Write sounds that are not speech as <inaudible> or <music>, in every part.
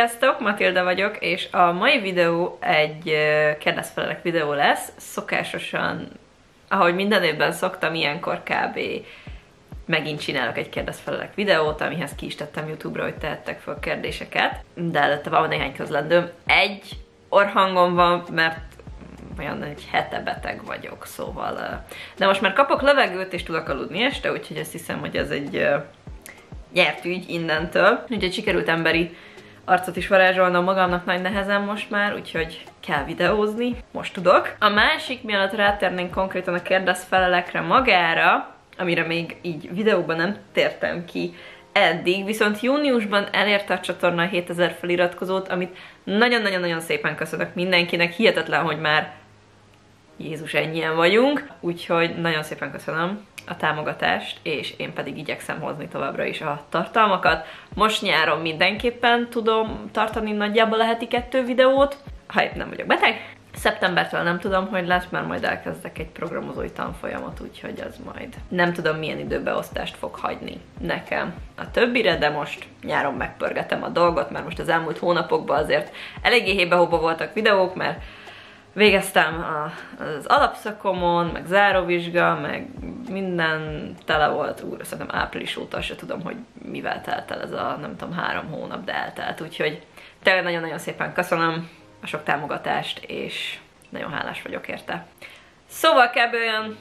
Sziasztok, Matilda vagyok, és a mai videó egy kérdezfelelek videó lesz. Szokásosan, ahogy minden évben szoktam, ilyenkor kb. megint csinálok egy kérdezfelelek videót, amihez ki is tettem YouTube-ra, hogy tehettek fel kérdéseket, de előtte van néhány közlendőm. Egy orhangom van, mert olyan egy hete beteg vagyok, szóval... De most már kapok levegőt, és tudok aludni este, úgyhogy azt hiszem, hogy ez egy nyert ügy innentől. Úgyhogy sikerült emberi arcot is varázsolnom magamnak nagy nehezen most már, úgyhogy kell videózni, most tudok. A másik, mielőtt rátérnénk konkrétan a kérdezfelelekre magára, amire még így videóban nem tértem ki eddig, viszont júniusban elérte a csatorna 7000 feliratkozót, amit nagyon-nagyon-nagyon szépen köszönök mindenkinek, hihetetlen, hogy már Jézus ennyien vagyunk, úgyhogy nagyon szépen köszönöm a támogatást, és én pedig igyekszem hozni továbbra is a tartalmakat. Most nyáron mindenképpen tudom tartani nagyjából a heti kettő videót, ha épp nem vagyok beteg. Szeptembertől nem tudom, hogy lesz, mert majd elkezdek egy programozói tanfolyamot, úgyhogy az majd nem tudom, milyen időbeosztást fog hagyni nekem a többire, de most nyáron megpörgetem a dolgot, mert most az elmúlt hónapokban azért eléggé hébe voltak videók, mert végeztem az alapszakomon, meg záróvizsga, meg minden tele volt, úr, szerintem április óta se tudom, hogy mivel telt el ez a, nem tudom, három hónap, de eltelt, úgyhogy tényleg nagyon-nagyon szépen köszönöm a sok támogatást, és nagyon hálás vagyok érte. Szóval kb. olyan,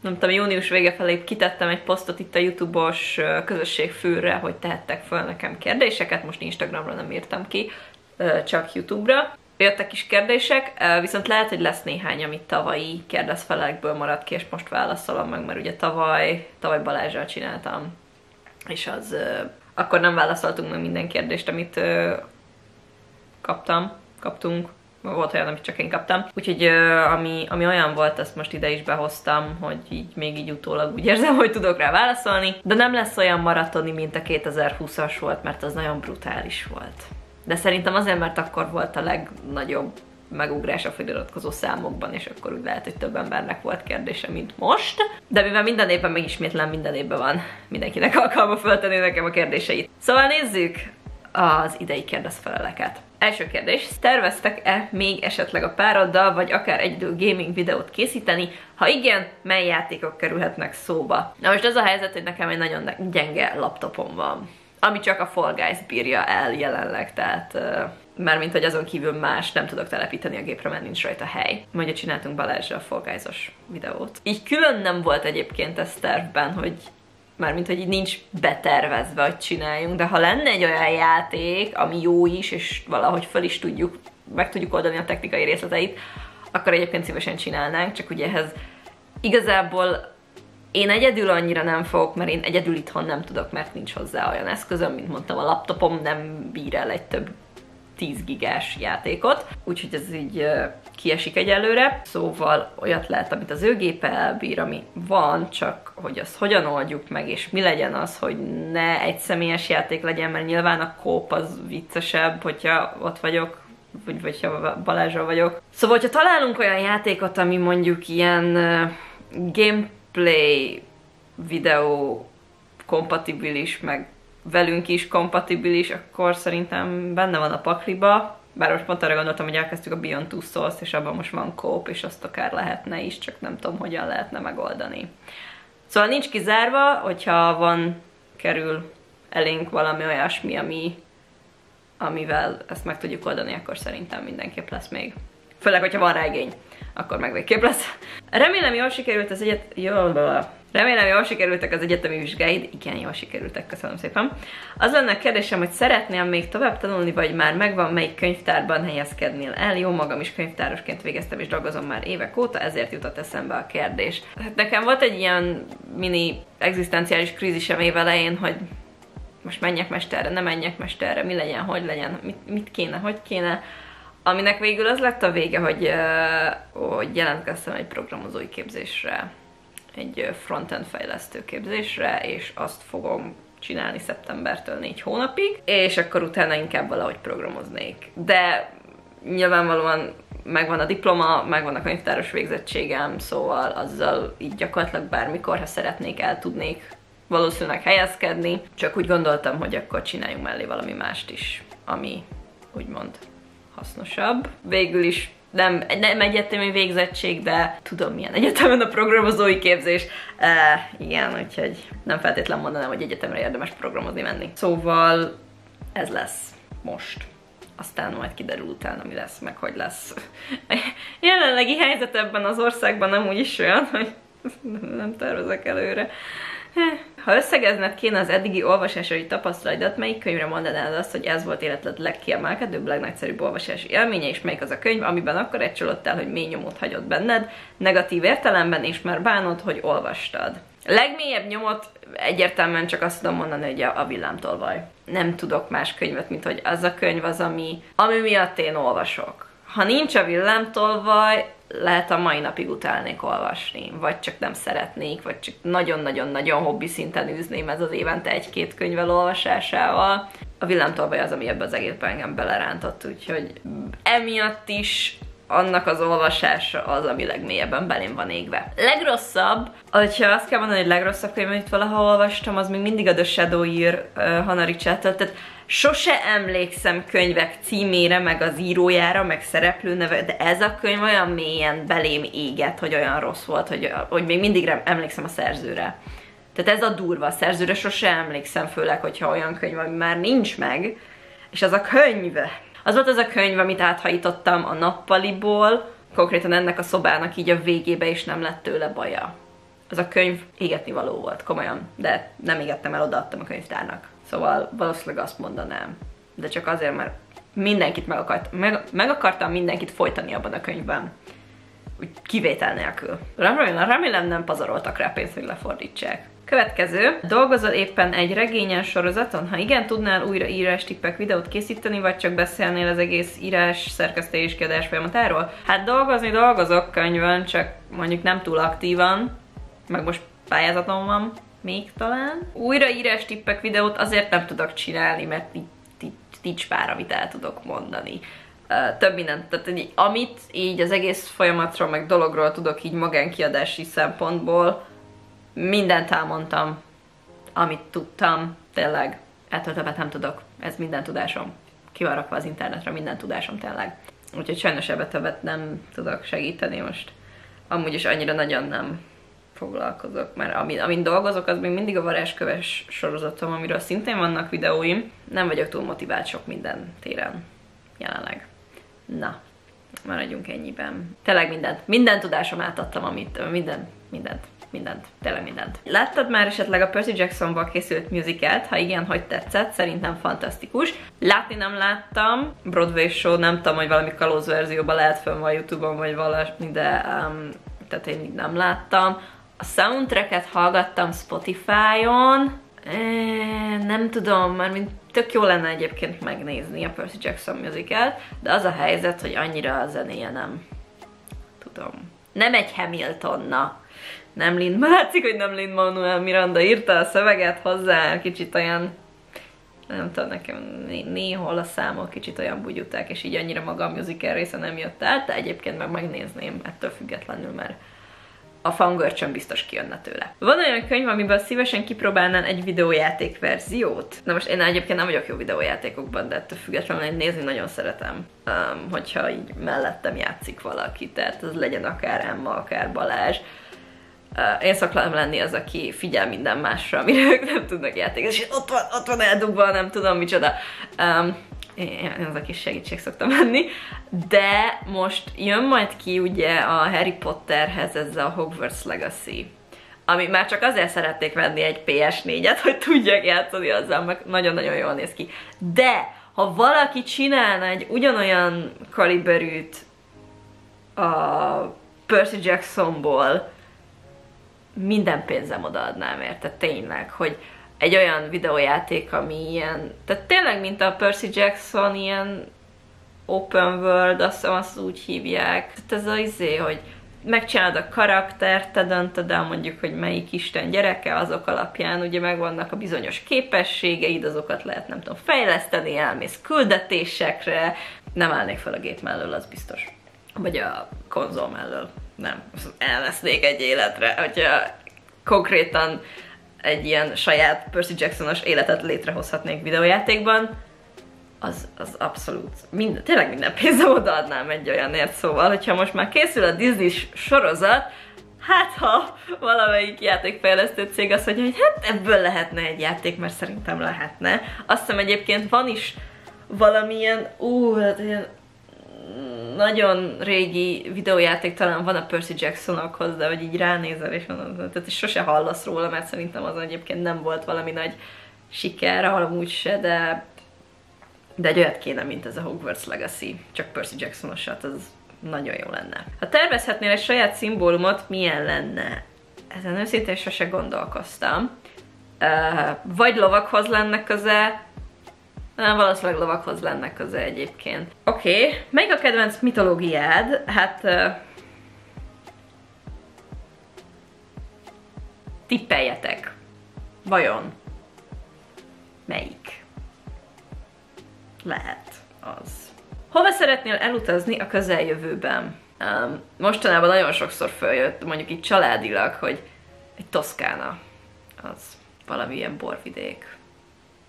nem tudom, június vége felé kitettem egy posztot itt a YouTube-os közösség főre, hogy tehettek fel nekem kérdéseket, most Instagramra nem írtam ki, csak YouTube-ra jöttek is kérdések, viszont lehet, hogy lesz néhány, amit tavalyi kérdezfelekből maradt ki, és most válaszolom meg, mert ugye tavaly, tavaly Balázsral csináltam, és az akkor nem válaszoltunk meg minden kérdést, amit kaptam, kaptunk, volt olyan, amit csak én kaptam. Úgyhogy ami, ami olyan volt, azt most ide is behoztam, hogy így még így utólag úgy érzem, hogy tudok rá válaszolni. De nem lesz olyan maratoni, mint a 2020-as volt, mert az nagyon brutális volt de szerintem azért, mert akkor volt a legnagyobb megugrás a feliratkozó számokban, és akkor úgy lehet, hogy több embernek volt kérdése, mint most. De mivel minden évben megismétlem, minden évben van mindenkinek alkalma föltenni nekem a kérdéseit. Szóval nézzük az idei kérdezfeleleket. Első kérdés, terveztek-e még esetleg a pároddal, vagy akár egyedül gaming videót készíteni? Ha igen, mely játékok kerülhetnek szóba? Na most az a helyzet, hogy nekem egy nagyon gyenge laptopom van ami csak a Fall Guys bírja el jelenleg, tehát mert mint hogy azon kívül más nem tudok telepíteni a gépre, mert nincs rajta hely. Mondja, csináltunk Balázsra a Fall videót. Így külön nem volt egyébként ez tervben, hogy mármint, hogy így nincs betervezve, hogy csináljunk, de ha lenne egy olyan játék, ami jó is, és valahogy fel is tudjuk, meg tudjuk oldani a technikai részleteit, akkor egyébként szívesen csinálnánk, csak ugye ehhez igazából én egyedül annyira nem fogok, mert én egyedül itthon nem tudok, mert nincs hozzá olyan eszközöm, mint mondtam, a laptopom nem bír el egy több 10 gigás játékot, úgyhogy ez így kiesik egyelőre. Szóval olyat lehet, amit az ő gépe elbír, ami van, csak hogy azt hogyan oldjuk meg, és mi legyen az, hogy ne egy személyes játék legyen, mert nyilván a kóp az viccesebb, hogyha ott vagyok, vagy, vagy ha Balázsra vagyok. Szóval, hogyha találunk olyan játékot, ami mondjuk ilyen uh, game Play videó kompatibilis, meg velünk is kompatibilis, akkor szerintem benne van a pakliba. Bár most pont arra gondoltam, hogy elkezdtük a Beyond Two Souls, és abban most van kóp, és azt akár lehetne is, csak nem tudom, hogyan lehetne megoldani. Szóval nincs kizárva, hogyha van, kerül elénk valami olyasmi, ami, amivel ezt meg tudjuk oldani, akkor szerintem mindenképp lesz még. Főleg, hogyha van rá igény akkor meg végképp lesz. Remélem jól sikerült az egyet... Jól, Remélem jól sikerültek az egyetemi vizsgáid. Igen, jól sikerültek, köszönöm szépen. Az lenne a kérdésem, hogy szeretnél még tovább tanulni, vagy már megvan, melyik könyvtárban helyezkednél el. Jó, magam is könyvtárosként végeztem és dolgozom már évek óta, ezért jutott eszembe a kérdés. Hát nekem volt egy ilyen mini egzisztenciális krízisem évelején, hogy most menjek mesterre, nem menjek mesterre, mi legyen, hogy legyen, mit, mit kéne, hogy kéne Aminek végül az lett a vége, hogy, hogy jelentkeztem egy programozói képzésre, egy frontend fejlesztő képzésre, és azt fogom csinálni szeptembertől négy hónapig, és akkor utána inkább valahogy programoznék. De nyilvánvalóan megvan a diploma, megvan a könyvtáros végzettségem, szóval azzal így gyakorlatilag bármikor, ha szeretnék, el tudnék valószínűleg helyezkedni, csak úgy gondoltam, hogy akkor csináljunk mellé valami mást is, ami úgymond hasznosabb. Végül is nem, nem egyetemi végzettség, de tudom milyen egyetemen a programozói képzés. E, igen, úgyhogy nem feltétlen mondanám, hogy egyetemre érdemes programozni menni. Szóval ez lesz most. Aztán majd kiderül utána, mi lesz, meg hogy lesz. A <laughs> jelenlegi helyzet ebben az országban nem úgy is olyan, hogy <laughs> nem tervezek előre. Ha összegezned kéne az eddigi olvasásai tapasztalaidat, melyik könyvre mondanád azt, hogy ez volt életed legkiemelkedőbb, legnagyszerűbb olvasási élménye, és melyik az a könyv, amiben akkor egy csalódtál, hogy mély nyomot hagyott benned, negatív értelemben, és már bánod, hogy olvastad. Legmélyebb nyomot egyértelműen csak azt tudom mondani, hogy a, a villámtolvaj. Nem tudok más könyvet, mint hogy az a könyv az, ami, ami miatt én olvasok. Ha nincs a villámtolvaj, lehet a mai napig utálnék olvasni, vagy csak nem szeretnék, vagy csak nagyon-nagyon-nagyon hobbi szinten űzném ez az évente egy-két könyvel olvasásával. A villámtolvaj az, ami ebbe az egészben engem belerántott, úgyhogy emiatt is annak az olvasása az, ami legmélyebben belém van égve. Legrosszabb, hogyha azt kell mondani, hogy legrosszabb könyv, amit valaha olvastam, az még mindig a The Shadow Year uh, Hanari tehát sose emlékszem könyvek címére, meg az írójára, meg szereplőneve, de ez a könyv olyan mélyen belém égett, hogy olyan rossz volt, hogy, hogy még mindig emlékszem a szerzőre. Tehát ez a durva, a szerzőre sose emlékszem, főleg, hogyha olyan könyv, ami már nincs meg, és az a könyv, az volt az a könyv, amit áthajítottam a nappaliból, konkrétan ennek a szobának így a végébe, és nem lett tőle baja. Az a könyv égetni való volt, komolyan, de nem égettem el, odaadtam a könyvtárnak. Szóval valószínűleg azt mondanám. De csak azért, mert mindenkit meg, akart, meg, meg akartam mindenkit folytani abban a könyvben. Úgy kivétel nélkül. Remélem, remélem nem pazaroltak rá pénzt, hogy lefordítsák. Következő. Dolgozol éppen egy regényes sorozaton? Ha igen, tudnál újra írás tippek videót készíteni, vagy csak beszélnél az egész írás, szerkesztés, kiadás folyamatáról? Hát dolgozni dolgozok könyvön, csak mondjuk nem túl aktívan, meg most pályázatom van, még talán. Újraírás tippek videót azért nem tudok csinálni, mert nincs pár, amit el tudok mondani. Uh, több mindent, tehát így, amit így az egész folyamatról, meg dologról tudok így magánkiadási szempontból, mindent elmondtam, amit tudtam, tényleg, ettől többet nem tudok, ez minden tudásom. Ki az internetre, minden tudásom tényleg. Úgyhogy sajnos ebbe többet nem tudok segíteni most. Amúgy is annyira nagyon nem foglalkozok, mert amin, amin dolgozok, az még mindig a varázsköves sorozatom, amiről szintén vannak videóim. Nem vagyok túl motivált sok minden téren jelenleg. Na, maradjunk ennyiben. Tényleg mindent, minden tudásom átadtam, amit, minden, mindent, mindent, tényleg mindent. Láttad már esetleg a Percy Jacksonból készült musicalt? Ha igen, hogy tetszett? Szerintem fantasztikus. Látni nem láttam, Broadway show, nem tudom, hogy valami kalóz verzióban lehet fönn a Youtube-on, vagy valami, de um, tehát én így nem láttam. A soundtracket hallgattam Spotify-on, nem tudom, mert mint tök jó lenne egyébként megnézni a Percy Jackson musical de az a helyzet, hogy annyira a zenéje nem tudom. Nem egy Hamiltonna. Nem Lin, látszik, hogy nem Lin Manuel Miranda írta a szöveget hozzá, kicsit olyan nem tudom, nekem néhol a számok kicsit olyan bugyuták, és így annyira maga a musical része nem jött át, de egyébként meg megnézném ettől függetlenül, mert a fangörcsön biztos kijönne tőle. Van olyan könyv, amiben szívesen kipróbálnán egy videójáték verziót. Na most én egyébként nem vagyok jó videójátékokban, de ettől függetlenül én nézni nagyon szeretem, um, hogyha így mellettem játszik valaki, tehát az legyen akár Emma, akár Balázs. Én szoktam lenni az, aki figyel minden másra, amire ők nem tudnak játékozni, és ott van, ott van eldugva, nem tudom micsoda. Um, én az a kis segítség szoktam lenni, de most jön majd ki ugye a Harry Potterhez ez a Hogwarts Legacy, ami már csak azért szerették venni egy PS4-et, hogy tudják játszani azzal, meg nagyon-nagyon jól néz ki. De, ha valaki csinálna egy ugyanolyan kaliberűt a Percy Jacksonból, minden pénzem odaadnám érte, tényleg, hogy egy olyan videójáték, ami ilyen, tehát tényleg, mint a Percy Jackson, ilyen open world, azt hiszem azt úgy hívják. Tehát ez az izé, hogy megcsinálod a karaktert, te döntöd el mondjuk, hogy melyik Isten gyereke, azok alapján ugye megvannak a bizonyos képességeid, azokat lehet nem tudom fejleszteni, elmész küldetésekre, nem állnék fel a gép mellől, az biztos. Vagy a konzol mellől. Nem, elvesznék egy életre, hogyha konkrétan egy ilyen saját Percy Jacksonos életet létrehozhatnék videójátékban, az, az abszolút, minden, tényleg minden pénzem odaadnám egy olyanért, szóval, hogyha most már készül a Disney sorozat, hát ha valamelyik játékfejlesztő cég azt mondja, hogy hát ebből lehetne egy játék, mert szerintem lehetne. Azt hiszem egyébként van is valamilyen, ú, hát ilyen nagyon régi videójáték talán van a Percy Jacksonokhoz, de hogy így ránézel, és mondod, tehát sose hallasz róla, mert szerintem az egyébként nem volt valami nagy siker, amúgy se, de de egy olyat kéne, mint ez a Hogwarts Legacy, csak Percy Jackson-osat, az nagyon jó lenne. Ha tervezhetnél egy saját szimbólumot, milyen lenne? Ezen őszintén sose gondolkoztam. Uh, vagy lovakhoz lenne köze, nem, valószínűleg lovakhoz lenne köze egyébként. Oké, okay. melyik a kedvenc mitológiád? Hát... Uh, tippeljetek. Vajon? Melyik? Lehet az. Hova szeretnél elutazni a közeljövőben? Um, mostanában nagyon sokszor följött, mondjuk itt családilag, hogy egy Toszkána, az valami ilyen borvidék.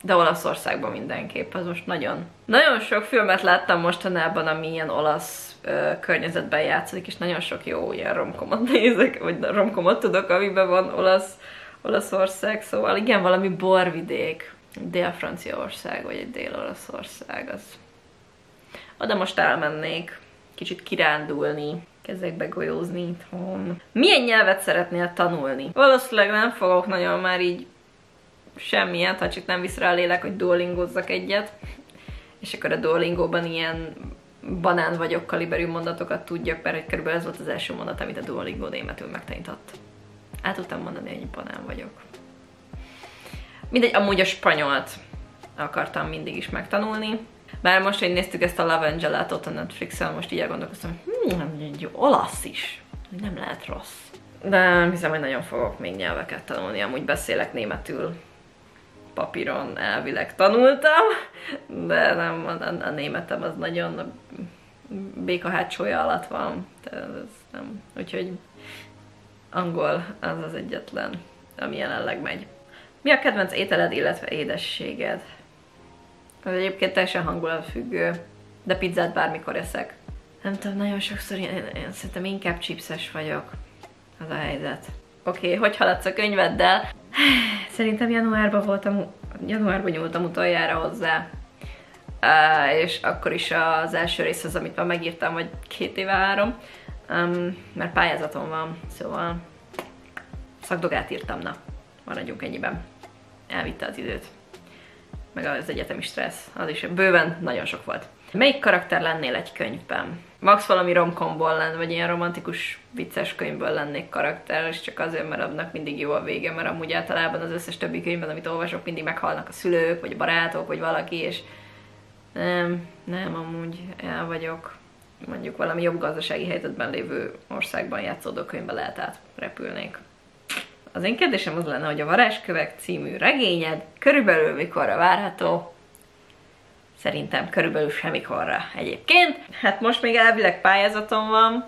De Olaszországban mindenképp, az most nagyon... Nagyon sok filmet láttam mostanában, ami ilyen olasz ö, környezetben játszik, és nagyon sok jó ilyen romkomot <laughs> nézek, vagy romkomot tudok, amiben van olasz, Olaszország, szóval igen, valami borvidék. Dél-Franciaország, vagy egy Dél-Olaszország, az... Oda most elmennék, kicsit kirándulni, kezdek begolyózni itthon. Milyen nyelvet szeretnél tanulni? Valószínűleg nem fogok nagyon már így semmiet, ha csak nem visz rá a lélek, hogy duolingozzak egyet. És akkor a duolingóban ilyen banán vagyok kaliberű mondatokat tudjak, mert hogy körülbelül ez volt az első mondat, amit a Duolingo németül megtanított. Át tudtam mondani, hogy banán vagyok. Mindegy, amúgy a spanyolt akartam mindig is megtanulni. Már most, hogy néztük ezt a Love Angelatot a Netflixen, most így elgondolkoztam, hogy hm, egy olasz is. Nem lehet rossz. De hiszem, hogy nagyon fogok még nyelveket tanulni. Amúgy beszélek németül papíron elvileg tanultam, de nem, a, a németem az nagyon a béka hátsója alatt van. Tehát ez nem. Úgyhogy angol az az egyetlen, ami jelenleg megy. Mi a kedvenc ételed, illetve édességed? Ez egyébként teljesen hangulat függő, de pizzát bármikor eszek. Nem tudom, nagyon sokszor én, én, én szerintem inkább chipses vagyok. Az a helyzet. Oké, okay, hogy haladsz a könyveddel? Szerintem januárban voltam, januárban nyúltam utoljára hozzá. Uh, és akkor is az első rész az, amit már megírtam, vagy két éve három. Um, mert pályázatom van, szóval szakdogát írtam, na, maradjunk ennyiben elvitte az időt. Meg az egyetemi stressz, az is bőven nagyon sok volt. Melyik karakter lennél egy könyvben? Max valami romkomból lenne, vagy ilyen romantikus, vicces könyvből lennék karakter, és csak azért, mert annak mindig jó a vége, mert amúgy általában az összes többi könyvben, amit olvasok, mindig meghalnak a szülők, vagy a barátok, vagy valaki, és nem, nem, amúgy el vagyok. Mondjuk valami jobb gazdasági helyzetben lévő országban játszódó könyvbe lehet átrepülnék. Az én kérdésem az lenne, hogy a Varázskövek című regényed körülbelül mikorra várható? Szerintem körülbelül semmikorra egyébként. Hát most még elvileg pályázatom van,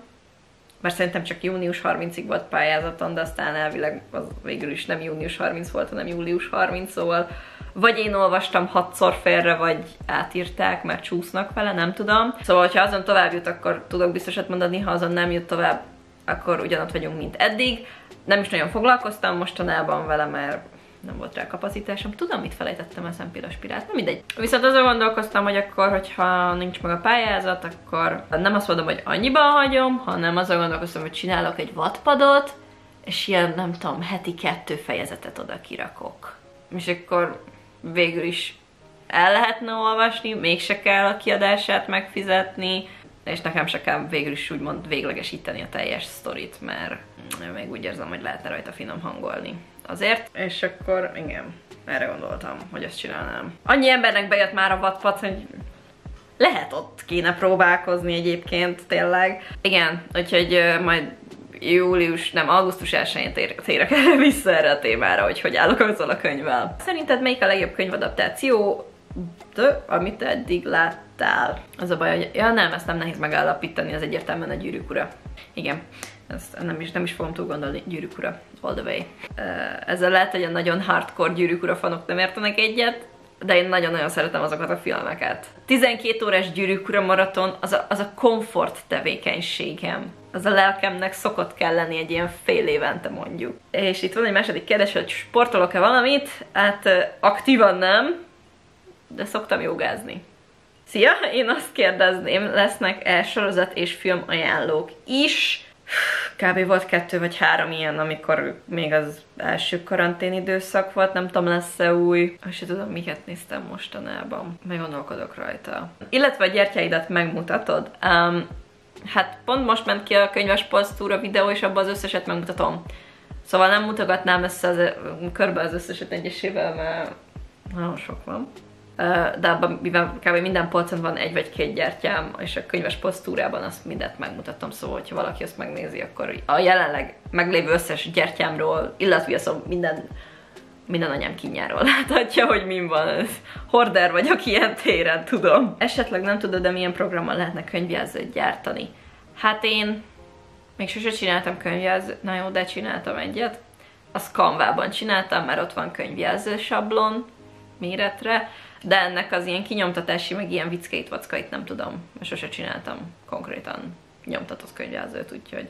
mert szerintem csak június 30-ig volt pályázaton, de aztán elvileg az végül is nem június 30 volt, hanem július 30, szóval vagy én olvastam hatszor félre, vagy átírták, mert csúsznak vele, nem tudom. Szóval, ha azon tovább jut, akkor tudok biztosat mondani, ha azon nem jut tovább, akkor ugyanott vagyunk, mint eddig. Nem is nagyon foglalkoztam mostanában vele, mert nem volt rá kapacitásom. Tudom, mit felejtettem a szempiros pirát, nem mindegy. Viszont azon gondolkoztam, hogy akkor, hogyha nincs meg a pályázat, akkor nem azt mondom, hogy annyiban hagyom, hanem azon gondolkoztam, hogy csinálok egy vadpadot, és ilyen, nem tudom, heti kettő fejezetet oda kirakok. És akkor végül is el lehetne olvasni, mégse kell a kiadását megfizetni, és nekem se kell végül is úgymond véglegesíteni a teljes sztorit, mert még úgy érzem, hogy lehetne rajta finom hangolni. Azért, és akkor igen, erre gondoltam, hogy ezt csinálnám. Annyi embernek bejött már a vadpat, hogy lehet ott kéne próbálkozni egyébként, tényleg. Igen, úgyhogy uh, majd július, nem, augusztus 1-én tér, térek erre <laughs> vissza erre a témára, hogy hogy állok azzal a könyvvel. Szerinted melyik a legjobb könyvadaptáció, de, amit eddig láttál? Az a baj, hogy ja nem, ezt nem nehéz megállapítani, az egyértelműen a gyűrűk ura. Igen, ezt nem is, nem is fogom túl gondolni, gyűrűk ura, all the way. Ezzel lehet, hogy a nagyon hardcore gyűrűk ura fanok nem értenek egyet, de én nagyon-nagyon szeretem azokat a filmeket. 12 órás gyűrűk maraton az a, az a komfort tevékenységem. Az a lelkemnek szokott kell lenni egy ilyen fél évente mondjuk. És itt van egy második kérdés, hogy sportolok-e valamit? Hát aktívan nem, de szoktam jogázni. Szia! Én azt kérdezném, lesznek-e sorozat és film ajánlók is? Kb. volt kettő vagy három ilyen, amikor még az első karantén időszak volt, nem tudom, lesz-e új. Sem tudom, miket néztem mostanában. Meg gondolkodok rajta. Illetve a gyertyáidat megmutatod. Um, hát pont most ment ki a könyves polctúra videó, és abban az összeset megmutatom. Szóval nem mutogatnám össze az, körbe az összeset egyesével, mert nagyon sok van de abban, mivel kb. minden polcon van egy vagy két gyertyám, és a könyves posztúrában azt mindent megmutatom, szóval, hogyha valaki azt megnézi, akkor a jelenleg meglévő összes gyertyámról, illetve szóval minden minden anyám kinyáról <laughs> láthatja, hogy min van. Horder vagyok ilyen téren, tudom. Esetleg nem tudod, de milyen programmal lehetne könyvjelzőt gyártani. Hát én még sose csináltam könyvjelzőt, na jó, de csináltam egyet. Azt Canva-ban csináltam, mert ott van könyvjelző sablon méretre, de ennek az ilyen kinyomtatási, meg ilyen vicckeit, vackait nem tudom, sose csináltam konkrétan nyomtatott könyvjelzőt, úgyhogy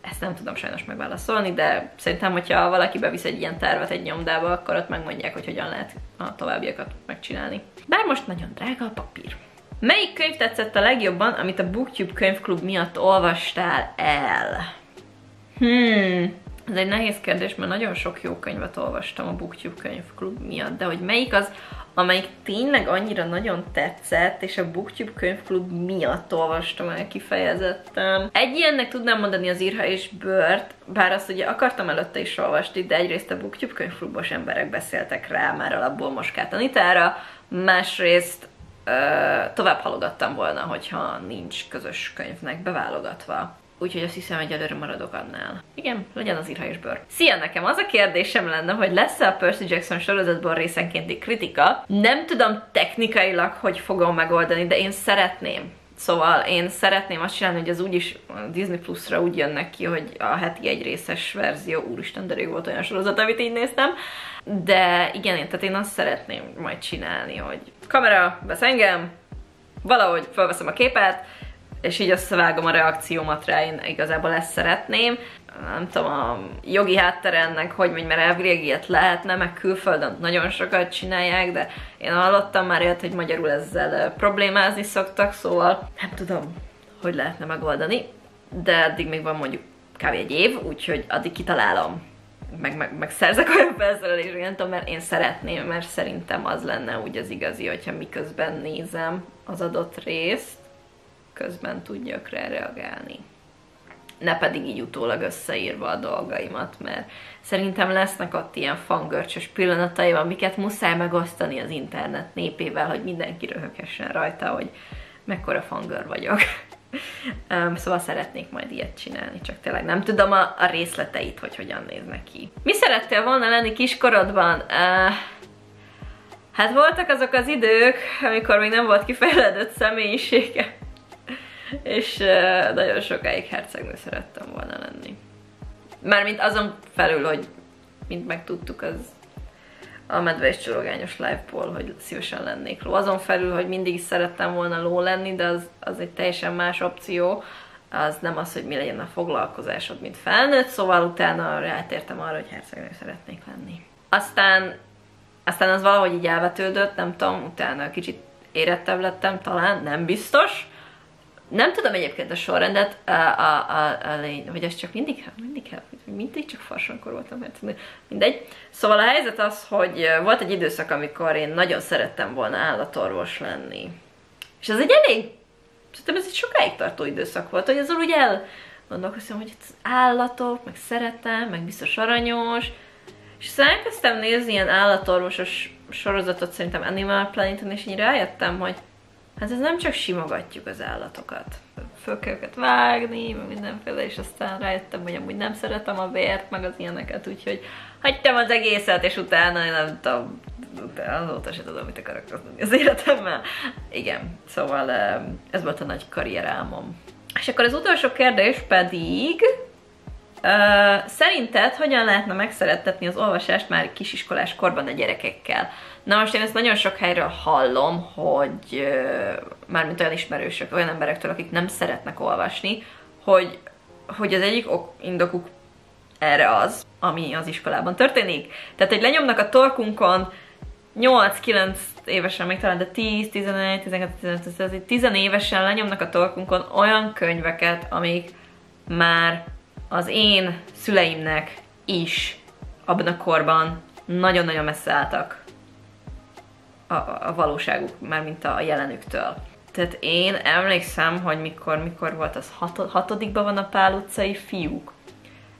ezt nem tudom sajnos megválaszolni, de szerintem, hogyha valaki bevisz egy ilyen tervet egy nyomdába, akkor ott megmondják, hogy hogyan lehet a továbbiakat megcsinálni. Bár most nagyon drága a papír. Melyik könyv tetszett a legjobban, amit a Booktube könyvklub miatt olvastál el? Hmm, ez egy nehéz kérdés, mert nagyon sok jó könyvet olvastam a Booktube könyvklub miatt, de hogy melyik az, amelyik tényleg annyira nagyon tetszett, és a Booktube könyvklub miatt olvastam el kifejezetten. Egy ilyennek tudnám mondani az Írha és Bört, bár azt ugye akartam előtte is olvasni, de egyrészt a Booktube könyvklubos emberek beszéltek rá már alapból Moskát Anitára, másrészt tovább halogattam volna, hogyha nincs közös könyvnek beválogatva. Úgyhogy azt hiszem, hogy előre maradok annál. Igen, legyen az írha és bőr. Szia, nekem az a kérdésem lenne, hogy lesz-e a Percy Jackson sorozatban részenkénti kritika. Nem tudom technikailag, hogy fogom megoldani, de én szeretném. Szóval én szeretném azt csinálni, hogy az úgyis Disney Plus-ra úgy jönnek ki, hogy a heti egy részes verzió, úristen, de rég volt olyan sorozat, amit így néztem. De igen, én, tehát én azt szeretném majd csinálni, hogy kamera, vesz engem, valahogy felveszem a képet, és így összevágom a reakciómat rá, én igazából ezt szeretném. Nem tudom, a jogi háttere ennek, hogy megy, mert elvileg ilyet lehetne, meg külföldön nagyon sokat csinálják, de én hallottam már ilyet, hogy magyarul ezzel problémázni szoktak, szóval nem tudom, hogy lehetne megoldani, de addig még van mondjuk kb. egy év, úgyhogy addig kitalálom meg, meg, meg szerzek olyan felszerelést, nem tudom, mert én szeretném, mert szerintem az lenne úgy az igazi, hogyha miközben nézem az adott részt, közben tudjak rá reagálni. Ne pedig így utólag összeírva a dolgaimat, mert szerintem lesznek ott ilyen fangörcsös pillanataim, amiket muszáj megosztani az internet népével, hogy mindenki röhöghessen rajta, hogy mekkora fangör vagyok. <laughs> Um, szóval szeretnék majd ilyet csinálni, csak tényleg nem tudom a, a részleteit, hogy hogyan néznek ki. Mi szerettél volna lenni kiskorodban? Uh, hát voltak azok az idők, amikor még nem volt kifejlődött személyisége és nagyon sokáig hercegnő szerettem volna lenni. Mármint azon felül, hogy mint megtudtuk, az a medve és csorogányos live-ból, hogy szívesen lennék ló. Azon felül, hogy mindig szerettem volna ló lenni, de az, az egy teljesen más opció, az nem az, hogy mi legyen a foglalkozásod, mint felnőtt, szóval utána rátértem arra, hogy hercegnő szeretnék lenni. Aztán, aztán az valahogy így elvetődött, nem tudom, utána kicsit érettebb lettem, talán, nem biztos, nem tudom egyébként a sorrendet, a, a, a, a lény, vagy ez csak mindig, mindig, mindig csak farsankor voltam, mert mindegy. Szóval a helyzet az, hogy volt egy időszak, amikor én nagyon szerettem volna állatorvos lenni. És ez egy elég, szerintem ez egy sokáig tartó időszak volt, hogy azon úgy el gondolkoztam, hogy az állatok, meg szeretem, meg biztos aranyos, és aztán elkezdtem nézni ilyen állatorvosos sorozatot szerintem Animal Planet-en, és így rájöttem, hogy Hát ez nem csak simogatjuk az állatokat. Föl kell őket vágni, meg mindenféle, és aztán rájöttem, hogy amúgy nem szeretem a vért, meg az ilyeneket, úgyhogy hagytam az egészet, és utána nem tudom, azóta sem tudom, mit akarok tudni az életemmel. Igen, szóval ez volt a nagy karrierálmom. És akkor az utolsó kérdés pedig Uh, szerinted hogyan lehetne megszerettetni az olvasást már kisiskolás korban a gyerekekkel? Na most én ezt nagyon sok helyről hallom, hogy mármint olyan ismerősök, olyan emberektől, akik nem szeretnek olvasni, hogy, hogy az egyik ok, indokuk erre az, ami az iskolában történik. Tehát, hogy lenyomnak a torkunkon 8-9 évesen, még talán, de 10, 11, 12, 15, 10 évesen lenyomnak a torkunkon olyan könyveket, amik már az én szüleimnek is abban a korban nagyon-nagyon messze álltak a, a valóságuk, már mint a jelenüktől. Tehát én emlékszem, hogy mikor, mikor volt az hat, hatodikban van a Pál utcai fiúk.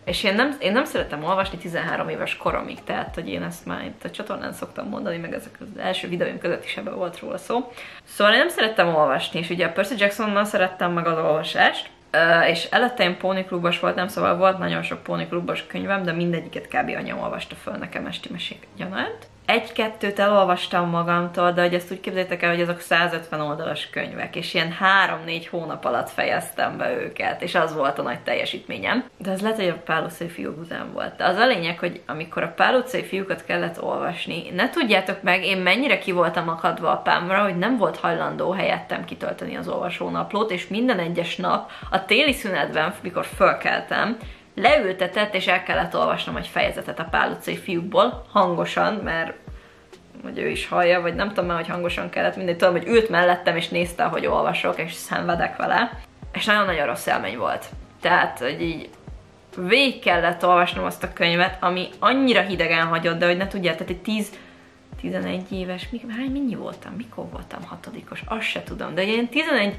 És én nem, én nem szeretem olvasni 13 éves koromig, tehát hogy én ezt már itt a csatornán szoktam mondani, meg ezek az első videóim között is ebben volt róla szó. Szóval én nem szerettem olvasni, és ugye a Percy Jacksonnal szerettem meg az olvasást, és előtte én póniklubos voltam, szóval volt nagyon sok póniklubos könyvem, de mindegyiket kb. anyám olvasta föl nekem esti mesék gyanánt egy-kettőt elolvastam magamtól, de hogy ezt úgy képzeljétek el, hogy azok 150 oldalas könyvek, és ilyen 3-4 hónap alatt fejeztem be őket, és az volt a nagy teljesítményem. De az lehet, hogy a Páluszai fiúk után volt. De az a lényeg, hogy amikor a Páluszai fiúkat kellett olvasni, ne tudjátok meg, én mennyire ki voltam akadva apámra, hogy nem volt hajlandó helyettem kitölteni az olvasónaplót, és minden egyes nap a téli szünetben, mikor fölkeltem, leültetett, és el kellett olvasnom egy fejezetet a Pál utcai fiúkból, hangosan, mert hogy ő is hallja, vagy nem tudom már, hogy hangosan kellett, mindegy, tudom, hogy ült mellettem, és nézte, hogy olvasok, és szenvedek vele, és nagyon-nagyon rossz élmény volt. Tehát, hogy így végig kellett olvasnom azt a könyvet, ami annyira hidegen hagyott, de hogy ne tudják, tehát egy 10 11 éves, mi, hány, mennyi voltam, mikor voltam hatodikos, azt se tudom, de én 11,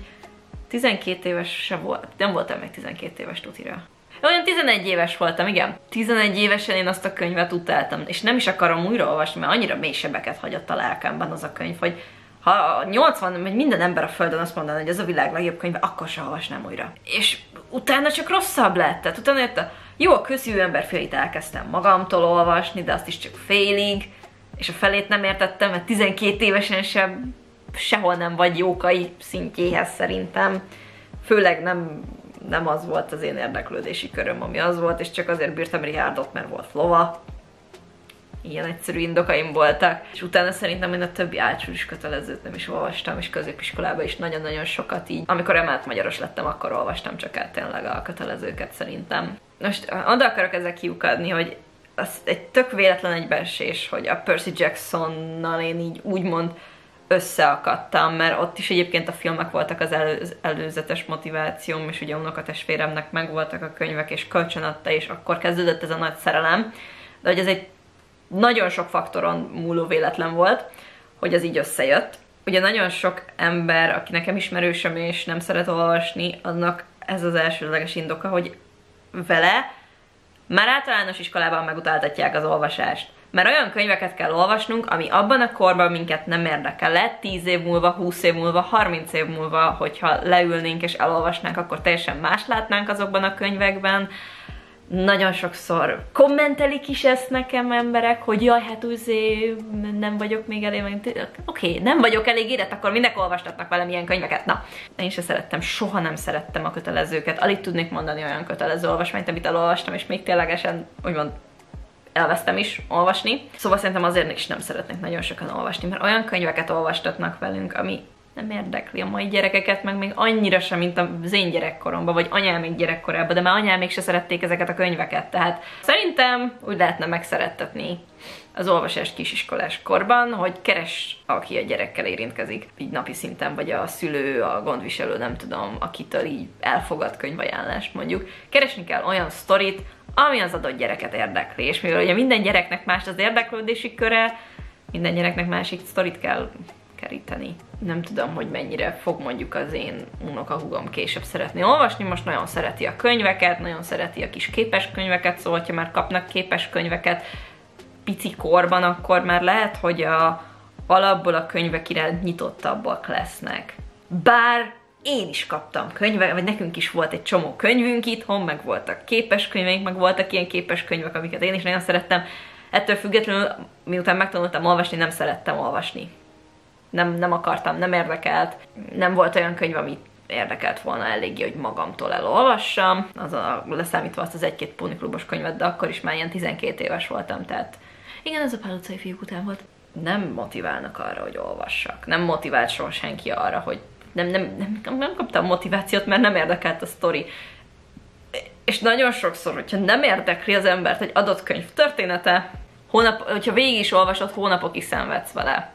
12 éves se volt, nem voltam meg 12 éves tutira. Olyan 11 éves voltam, igen. 11 évesen én azt a könyvet utáltam, és nem is akarom újra olvasni, mert annyira mély sebeket hagyott a lelkemben az a könyv, hogy ha 80, vagy minden ember a földön azt mondaná, hogy ez a világ legjobb könyve, akkor se olvasnám újra. És utána csak rosszabb lett. Tehát utána jött a jó, a közhívő emberfiait elkezdtem magamtól olvasni, de azt is csak félig, és a felét nem értettem, mert 12 évesen sem sehol nem vagy jókai szintjéhez szerintem. Főleg nem nem az volt az én érdeklődési köröm, ami az volt, és csak azért bírtam Richardot, mert volt lova. Ilyen egyszerű indokaim voltak. És utána szerintem én a többi álcsúlis kötelezőt nem is olvastam, és középiskolában is nagyon-nagyon sokat így. Amikor emelt magyaros lettem, akkor olvastam csak át tényleg a kötelezőket szerintem. Most oda akarok ezzel kiukadni, hogy az egy tök véletlen egybeesés, hogy a Percy Jacksonnal én így úgymond összeakadtam, mert ott is egyébként a filmek voltak az elő, előzetes motivációm, és ugye unokatestvéremnek megvoltak a könyvek, és kölcsönadta, és akkor kezdődött ez a nagy szerelem. De hogy ez egy nagyon sok faktoron múló véletlen volt, hogy ez így összejött. Ugye nagyon sok ember, aki nekem ismerősöm és nem szeret olvasni, annak ez az elsődleges indoka, hogy vele már általános iskolában megutáltatják az olvasást. Mert olyan könyveket kell olvasnunk, ami abban a korban minket nem érdekel. Lehet 10 év múlva, 20 év múlva, 30 év múlva, hogyha leülnénk és elolvasnánk, akkor teljesen más látnánk azokban a könyvekben. Nagyon sokszor kommentelik is ezt nekem emberek, hogy jaj, hát úgy nem vagyok még elég, oké, okay, nem vagyok elég érett, akkor minek olvastatnak velem ilyen könyveket? Na, én se szerettem, soha nem szerettem a kötelezőket. Alig tudnék mondani olyan kötelező olvasmányt, amit elolvastam, és még ténylegesen úgymond elvesztem is olvasni. Szóval szerintem azért is nem szeretnék nagyon sokan olvasni, mert olyan könyveket olvastatnak velünk, ami nem érdekli a mai gyerekeket, meg még annyira sem, mint az én gyerekkoromban, vagy anyám gyerekkorában, de már anyám még se szerették ezeket a könyveket, tehát szerintem úgy lehetne megszerettetni az olvasást kisiskolás korban, hogy keres, aki a gyerekkel érintkezik, így napi szinten, vagy a szülő, a gondviselő, nem tudom, akitől így elfogad könyvajánlást mondjuk. Keresni kell olyan sztorit, ami az adott gyereket érdekli, és mivel ugye minden gyereknek más az érdeklődési köre, minden gyereknek másik sztorit kell keríteni. Nem tudom, hogy mennyire fog mondjuk az én unokahúgom később szeretni olvasni, most nagyon szereti a könyveket, nagyon szereti a kis képes könyveket, szóval ha már kapnak képes könyveket pici korban, akkor már lehet, hogy a alapból a könyvek iránt nyitottabbak lesznek. Bár én is kaptam könyvek, vagy nekünk is volt egy csomó könyvünk itthon, meg voltak képes könyveink, meg voltak ilyen képes könyvek, amiket én is nagyon szerettem. Ettől függetlenül, miután megtanultam olvasni, nem szerettem olvasni. Nem, nem akartam, nem érdekelt. Nem volt olyan könyv, amit érdekelt volna eléggé, hogy magamtól elolvassam, az a, leszámítva azt az egy-két póniklubos könyvet, de akkor is már ilyen 12 éves voltam, tehát igen, ez a pál utcai fiúk után volt. Nem motiválnak arra, hogy olvassak. Nem motivált soha senki arra, hogy nem, nem, nem, nem kaptam motivációt, mert nem érdekelt a sztori. És nagyon sokszor, hogyha nem érdekli az embert egy adott könyv története, hónap, hogyha végig is olvasod, hónapokig szenvedsz vele.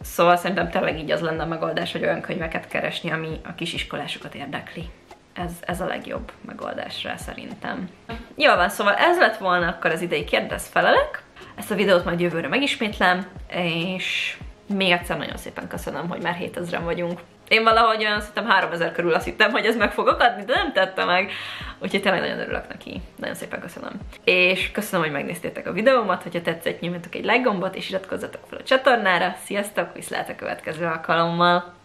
Szóval szerintem tényleg így az lenne a megoldás, hogy olyan könyveket keresni, ami a kisiskolásokat érdekli. Ez, ez a legjobb megoldás rá szerintem. Jól van, szóval ez lett volna akkor az idei kérdez felelek. Ezt a videót majd jövőre megismétlem, és még egyszer nagyon szépen köszönöm, hogy már 7000-en vagyunk. Én valahogy olyan szerintem 3000 körül azt hittem, hogy ez meg fog akadni, de nem tette meg. Úgyhogy tényleg nagyon örülök neki. Nagyon szépen köszönöm. És köszönöm, hogy megnéztétek a videómat, hogyha tetszett, nyomjatok egy like gombot, és iratkozzatok fel a csatornára. Sziasztok, viszlát a következő alkalommal!